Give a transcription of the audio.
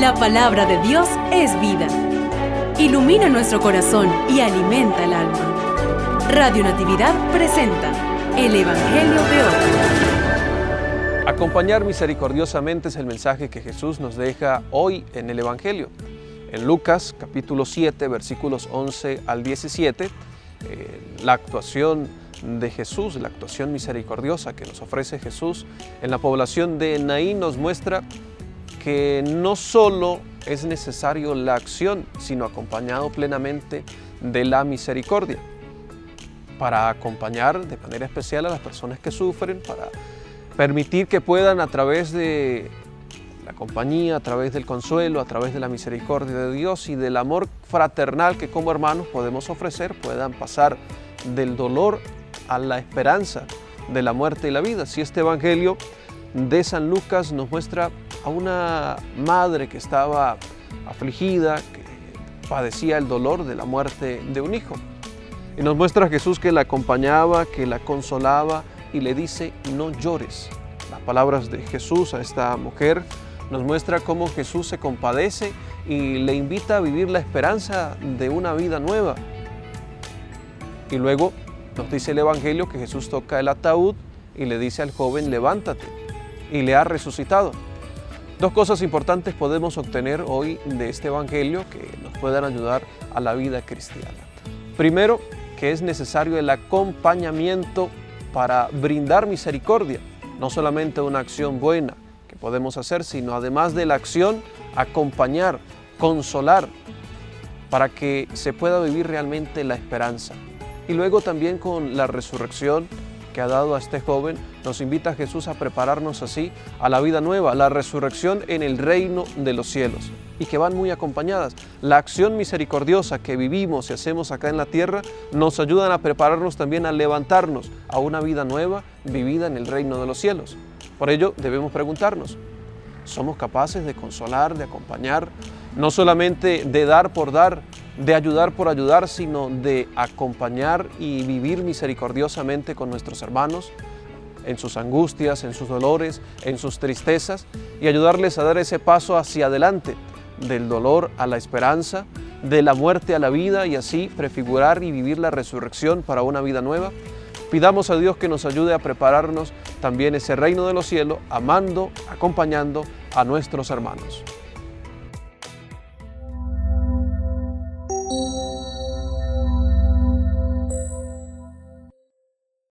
La palabra de Dios es vida. Ilumina nuestro corazón y alimenta el alma. Radio Natividad presenta el Evangelio de hoy. Acompañar misericordiosamente es el mensaje que Jesús nos deja hoy en el Evangelio. En Lucas capítulo 7 versículos 11 al 17, eh, la actuación de Jesús, la actuación misericordiosa que nos ofrece Jesús en la población de Naín nos muestra que no solo es necesario la acción, sino acompañado plenamente de la misericordia, para acompañar de manera especial a las personas que sufren, para permitir que puedan a través de la compañía, a través del consuelo, a través de la misericordia de Dios y del amor fraternal que como hermanos podemos ofrecer, puedan pasar del dolor a la esperanza de la muerte y la vida. Si este Evangelio de San Lucas nos muestra a una madre que estaba afligida, que padecía el dolor de la muerte de un hijo. Y nos muestra a Jesús que la acompañaba, que la consolaba y le dice, no llores. Las palabras de Jesús a esta mujer nos muestra cómo Jesús se compadece y le invita a vivir la esperanza de una vida nueva. Y luego nos dice el Evangelio que Jesús toca el ataúd y le dice al joven, levántate, y le ha resucitado. Dos cosas importantes podemos obtener hoy de este Evangelio que nos puedan ayudar a la vida cristiana. Primero, que es necesario el acompañamiento para brindar misericordia, no solamente una acción buena que podemos hacer, sino además de la acción, acompañar, consolar, para que se pueda vivir realmente la esperanza. Y luego también con la resurrección que ha dado a este joven, nos invita a Jesús a prepararnos así a la vida nueva, la resurrección en el reino de los cielos y que van muy acompañadas. La acción misericordiosa que vivimos y hacemos acá en la tierra nos ayudan a prepararnos también a levantarnos a una vida nueva vivida en el reino de los cielos. Por ello debemos preguntarnos, ¿somos capaces de consolar, de acompañar, no solamente de dar por dar, de ayudar por ayudar, sino de acompañar y vivir misericordiosamente con nuestros hermanos en sus angustias, en sus dolores, en sus tristezas y ayudarles a dar ese paso hacia adelante, del dolor a la esperanza, de la muerte a la vida y así prefigurar y vivir la resurrección para una vida nueva. Pidamos a Dios que nos ayude a prepararnos también ese reino de los cielos, amando, acompañando a nuestros hermanos.